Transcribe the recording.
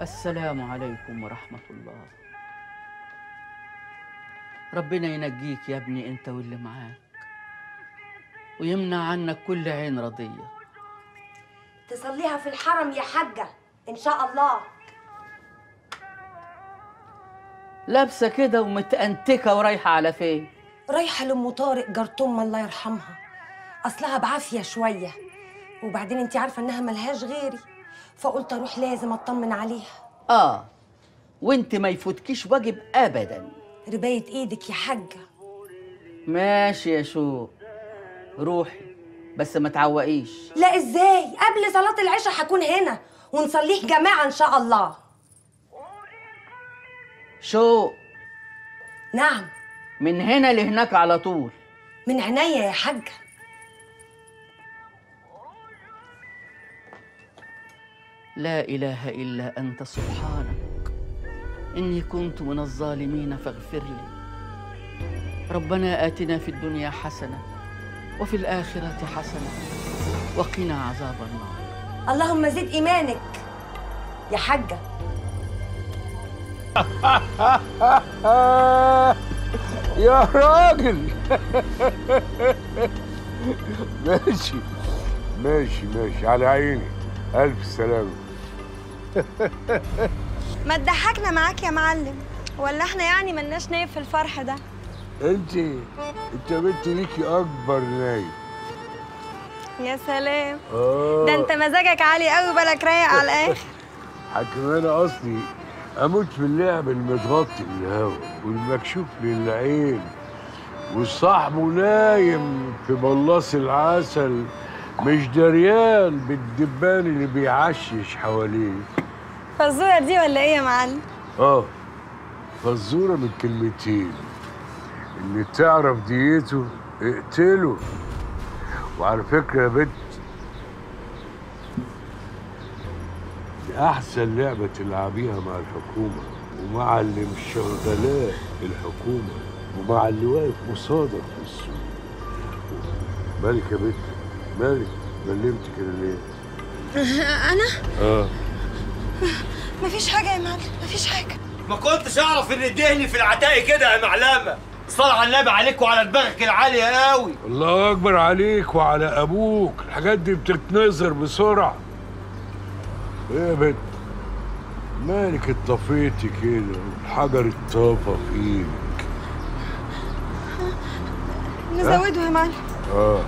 السلام عليكم ورحمة الله. ربنا ينجيك يا ابني انت واللي معاك ويمنع عنك كل عين رضية. تصليها في الحرم يا حاجة إن شاء الله. لابسة كده ومتأنتكة ورايحة على فين؟ رايحة لأم طارق جارتهم الله يرحمها. أصلها بعافية شوية وبعدين انت عارفة إنها ملهاش غيري. فقلت أروح لازم أطمن عليها. آه وأنت ما يفوتكيش واجب ابدا. رباية إيدك يا حاجة. ماشي يا شو. روحي بس ما تعوقيش. لا إزاي؟ قبل صلاة العشاء هكون هنا ونصليه جماعة إن شاء الله. شو؟ نعم. من هنا لهناك على طول. من عينيا يا حاجة. لا إله إلا أنت سبحانك. إني كنت من الظالمين فاغفر لي. ربنا آتنا في الدنيا حسنة وفي الآخرة حسنة وقنا عذاب النار. اللهم زد إيمانك يا حاجة. يا راجل. ماشي. ماشي ماشي. على عيني. ألف سلامة. ما تضحكنا معاك يا معلم. ولا إحنا يعني ملناش نايب في الفرح ده؟ انت انت بنت ليكي أكبر نايب يا سلام. آه. ده انت مزاجك عالي قوي بالك رايق على الآخر. حكم أنا اصلي أموت في اللعب المتغطي للهوا والمكشوف للعين وصاحبه نايم في بلاص العسل مش دريان بالدبان اللي بيعشش حواليه. فالزوره دي ولا إيه يا معلم؟ آه فالزورة من كلمتين. اللي تعرف ديته اقتله. وعلى فكرة يا بنت دي أحسن لعبة تلعبيها مع الحكومة ومع اللي مش شغالاه الحكومة ومع اللي واقف قصادك في السوق. مالك يا بنت؟ مالك؟ بلمت كده ليه؟ أنا؟ آه. مفيش حاجة يا معلم مفيش حاجة. ما كنتش أعرف إن الدهن في العتاق كده يا معلمه صلى على النبي عليك وعلى دماغك العالية قوي الله أكبر عليك وعلى أبوك. الحاجات دي بتتنظر بسرعة. إيه يا بنت مالك اتطفيتي كده الحجر اتطفى في إيدك نزوده يا معلم. آه.